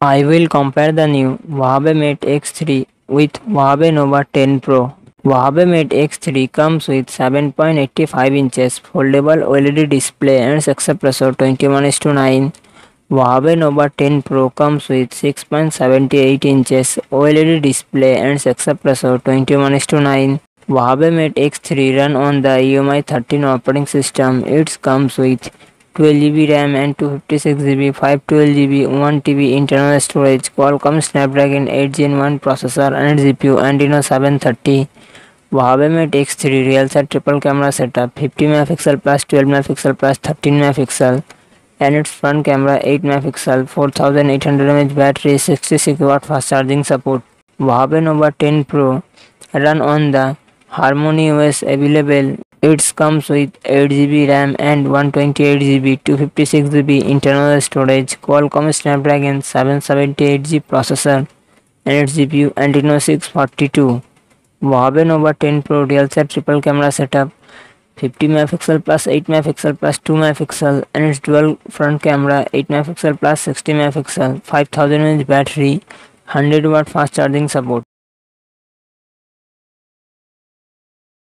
I will compare the new Huawei Mate X3 with Huawei Nova 10 Pro. Huawei Mate X3 comes with 7.85 inches foldable OLED display and aspect ratio 21:9. Huawei Nova 10 Pro comes with 6.78 inches OLED display and aspect ratio 21:9. Huawei Mate X3 run on the MIUI 13 operating system. It comes with 12GB RAM and 256GB, 512GB, 1TB internal storage, Qualcomm Snapdragon 8 Gen 1 processor and GPU Adreno 730. Huawei Mate X3 real set triple camera setup 50 megapixel plus 12 megapixel plus 13 megapixel and its front camera 8 megapixel 4800 mAh battery 66 watt fast charging support. Huawei Nova 10 Pro run on the Harmony OS available it comes with 8GB RAM and 128GB 256GB internal storage, Qualcomm Snapdragon 778G processor and its GPU Adreno 642. Huawei Nova 10 Pro dual set triple camera setup 50 megapixel plus 8 megapixel plus 2 megapixel and its dual front camera 8 megapixel plus 60 megapixel 5000 mAh battery 100 watt fast charging support